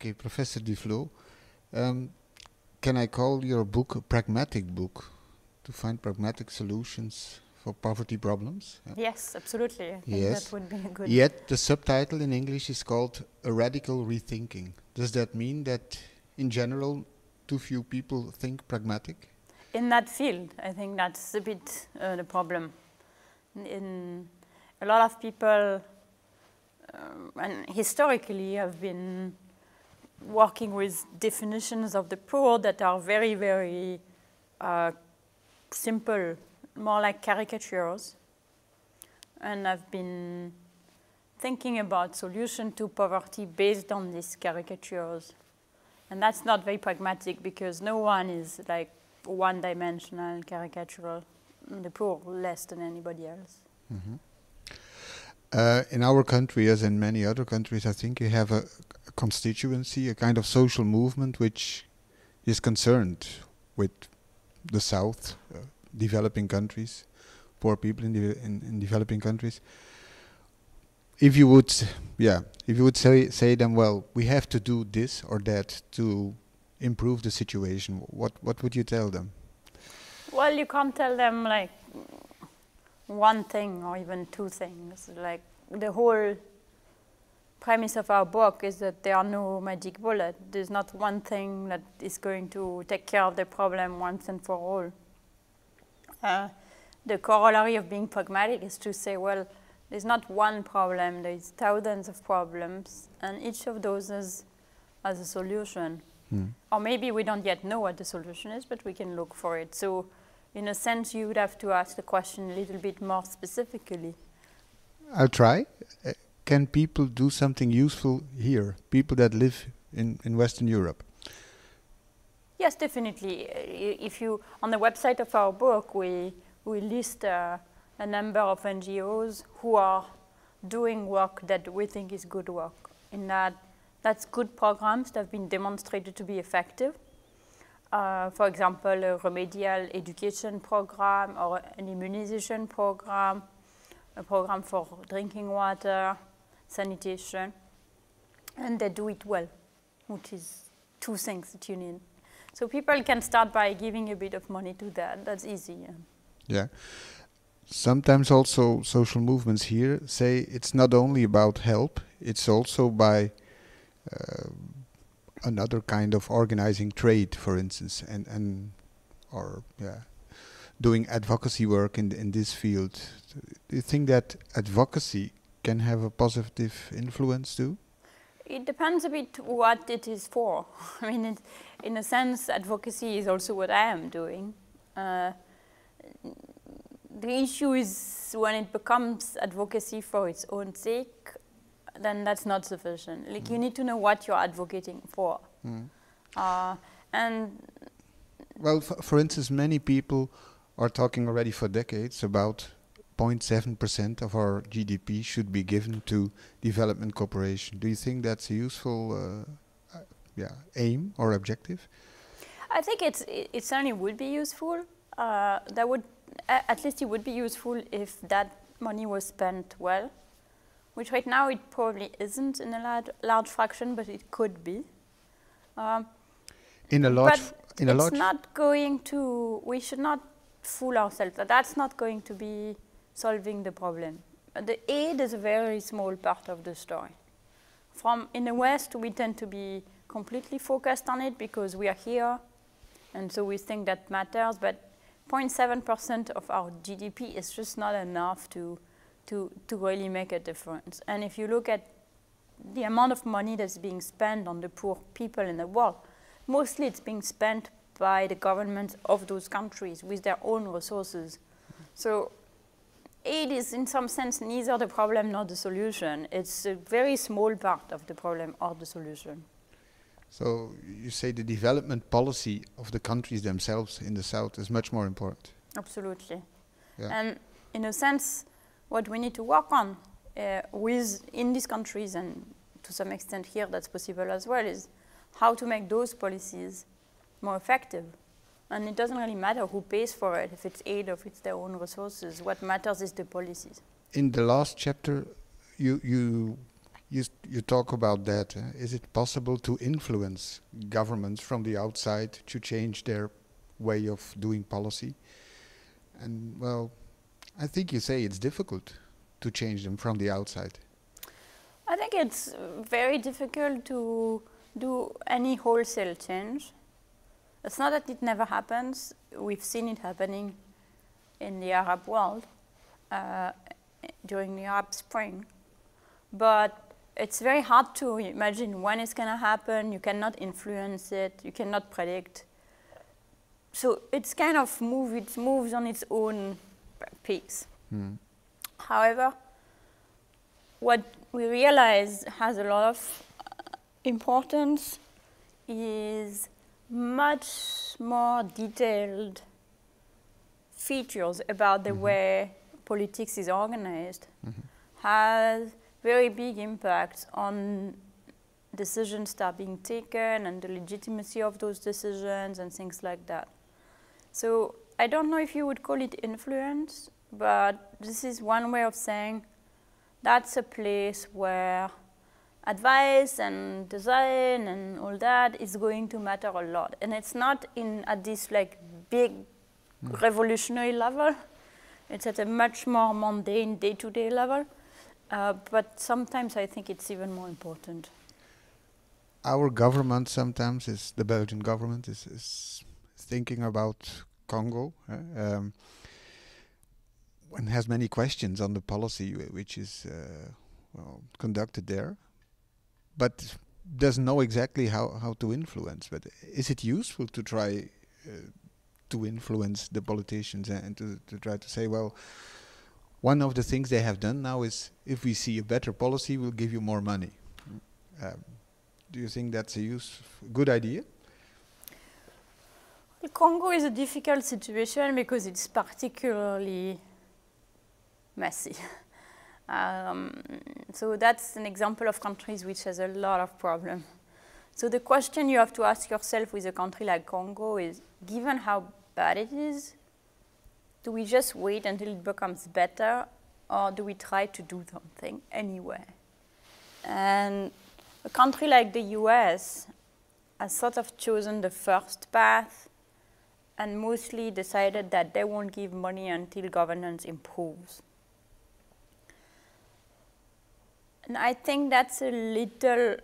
Okay, Professor Duflo, um, can I call your book a pragmatic book to find pragmatic solutions for poverty problems? Yeah. Yes, absolutely. I yes. that would be a good. Yet the subtitle in English is called A Radical Rethinking. Does that mean that in general too few people think pragmatic? In that field, I think that's a bit uh, the problem. In a lot of people, um, and historically, have been working with definitions of the poor that are very, very uh, simple, more like caricatures. And I've been thinking about solution to poverty based on these caricatures. And that's not very pragmatic because no one is like one-dimensional, caricatural. The poor less than anybody else. Mm -hmm. uh, in our country, as in many other countries, I think you have a, a constituency, a kind of social movement which is concerned with the South, uh, developing countries, poor people in, the, in, in developing countries if you would, yeah, if you would say say them, well, we have to do this or that to improve the situation, what what would you tell them? Well, you can't tell them like one thing or even two things. Like the whole premise of our book is that there are no magic bullet. There's not one thing that is going to take care of the problem once and for all. Uh, the corollary of being pragmatic is to say, well, there's not one problem, there's thousands of problems, and each of those has, has a solution. Mm. Or maybe we don't yet know what the solution is, but we can look for it. So in a sense, you would have to ask the question a little bit more specifically. I'll try. Can people do something useful here, people that live in, in Western Europe? Yes, definitely. If you, on the website of our book, we, we list uh, a number of NGOs who are doing work that we think is good work. In that, that's good programs that have been demonstrated to be effective. Uh, for example, a remedial education program or an immunization program, a program for drinking water, sanitation, and they do it well, which is two things that you need. So people can start by giving a bit of money to that. That's easy. Yeah. yeah sometimes also social movements here say it's not only about help, it's also by uh, another kind of organizing trade, for instance, and, and or yeah, doing advocacy work in, in this field. Do you think that advocacy can have a positive influence too? It depends a bit what it is for. I mean, it, in a sense, advocacy is also what I am doing. Uh, the issue is when it becomes advocacy for its own sake, then that's not sufficient. Like mm. you need to know what you're advocating for. Mm. Uh, and well, for instance, many people are talking already for decades about 0.7% of our GDP should be given to development cooperation. Do you think that's a useful uh, uh, yeah, aim or objective? I think it's, it, certainly would be useful. Uh, that would at least it would be useful if that money was spent well, which right now it probably isn't in a large, large fraction, but it could be. Um, in a large, in a it's large. It's not going to. We should not fool ourselves. That that's not going to be solving the problem. Uh, the aid is a very small part of the story. From in the West, we tend to be completely focused on it because we are here, and so we think that matters. But 0.7% of our GDP is just not enough to, to, to really make a difference. And if you look at the amount of money that's being spent on the poor people in the world, mostly it's being spent by the governments of those countries with their own resources. So aid is in some sense neither the problem nor the solution. It's a very small part of the problem or the solution. So you say the development policy of the countries themselves in the south is much more important. Absolutely. Yeah. And in a sense, what we need to work on uh, with in these countries and to some extent here that's possible as well is how to make those policies more effective. And it doesn't really matter who pays for it, if it's aid or if it's their own resources. What matters is the policies. In the last chapter, you, you you you talk about that. Uh, is it possible to influence governments from the outside to change their way of doing policy? And well, I think you say it's difficult to change them from the outside. I think it's very difficult to do any wholesale change. It's not that it never happens. We've seen it happening in the Arab world uh, during the Arab Spring. But it's very hard to imagine when it's going to happen. You cannot influence it. You cannot predict. So it's kind of move. It moves on its own pace. Mm. However, what we realize has a lot of importance is much more detailed features about the mm -hmm. way politics is organized mm -hmm. has very big impact on decisions that are being taken and the legitimacy of those decisions and things like that. So I don't know if you would call it influence, but this is one way of saying that's a place where advice and design and all that is going to matter a lot. And it's not in at this like big mm. revolutionary level. It's at a much more mundane day-to-day -day level. Uh, but sometimes I think it's even more important. Our government sometimes is the Belgian government is, is thinking about Congo uh, um, and has many questions on the policy which is uh, well, conducted there, but doesn't know exactly how, how to influence. But is it useful to try uh, to influence the politicians and to, to try to say, well, one of the things they have done now is if we see a better policy, we'll give you more money. Um, do you think that's a use, good idea? The Congo is a difficult situation because it's particularly messy. um, so that's an example of countries which has a lot of problems. So the question you have to ask yourself with a country like Congo is, given how bad it is, do we just wait until it becomes better or do we try to do something anyway? And a country like the US has sort of chosen the first path and mostly decided that they won't give money until governance improves. And I think that's a little,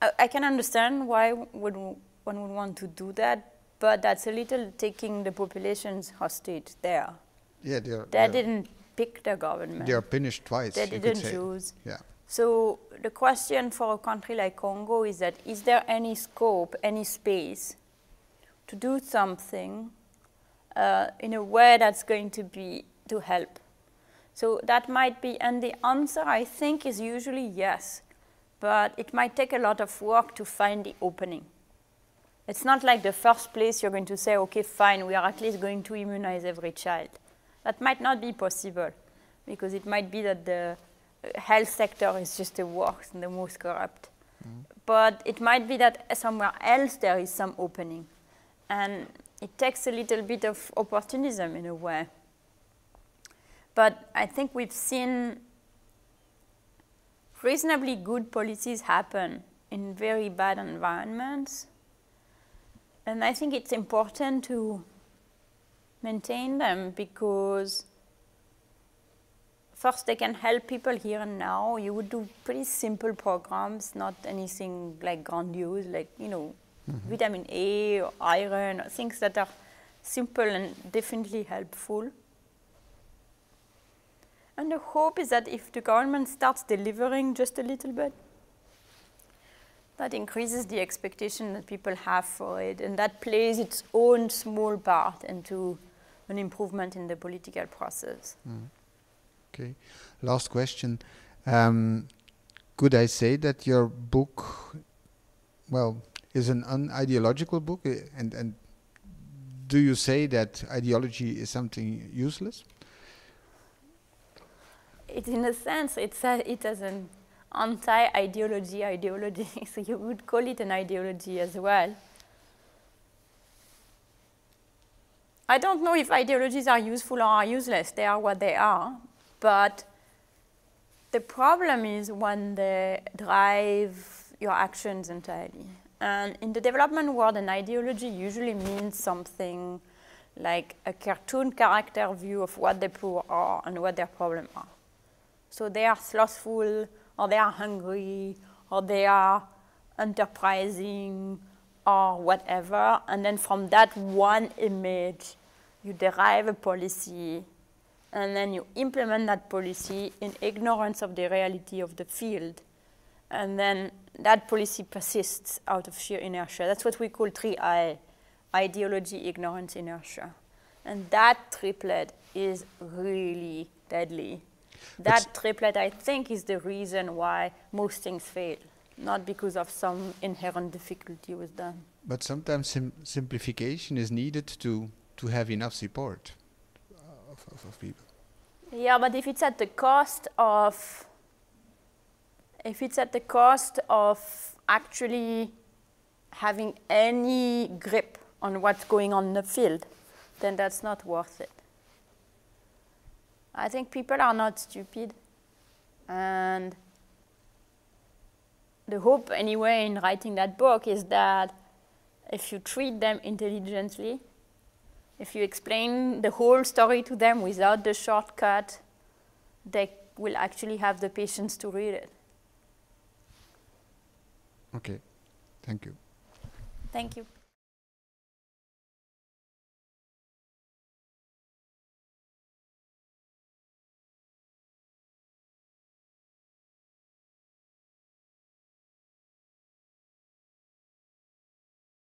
I, I can understand why would one would want to do that, but that's a little taking the populations hostage there. Yeah, they are. They didn't pick the government. They are punished twice. They didn't choose. Yeah. So the question for a country like Congo is that is there any scope, any space to do something uh, in a way that's going to be to help? So that might be, and the answer I think is usually yes, but it might take a lot of work to find the opening. It's not like the first place you're going to say, okay, fine, we are at least going to immunize every child. That might not be possible because it might be that the uh, health sector is just the worst and the most corrupt. Mm. But it might be that somewhere else there is some opening. And it takes a little bit of opportunism in a way. But I think we've seen reasonably good policies happen in very bad environments and I think it's important to maintain them because first they can help people here and now. You would do pretty simple programs, not anything like grandiose, like, you know, mm -hmm. vitamin A or iron, or things that are simple and definitely helpful. And the hope is that if the government starts delivering just a little bit, that increases the expectation that people have for it, and that plays its own small part into an improvement in the political process. Mm. Okay. Last question. Um, could I say that your book, well, is an unideological book, and and do you say that ideology is something useless? It, in a sense, it's a, it has an anti-ideology ideology, so you would call it an ideology as well. I don't know if ideologies are useful or are useless. They are what they are. But the problem is when they drive your actions entirely. And in the development world, an ideology usually means something like a cartoon character view of what the poor are and what their problems are. So they are slothful, or they are hungry, or they are enterprising, or whatever. And then from that one image, you derive a policy, and then you implement that policy in ignorance of the reality of the field. And then that policy persists out of sheer inertia. That's what we call 3I ideology, ignorance, inertia. And that triplet is really deadly. That but triplet, I think, is the reason why most things fail, not because of some inherent difficulty with them. But sometimes sim simplification is needed to, to have enough support uh, of, of, of people. Yeah, but if it's at the cost of if it's at the cost of actually having any grip on what's going on in the field, then that's not worth it. I think people are not stupid. And the hope, anyway, in writing that book is that if you treat them intelligently, if you explain the whole story to them without the shortcut, they will actually have the patience to read it. Okay. Thank you. Thank you.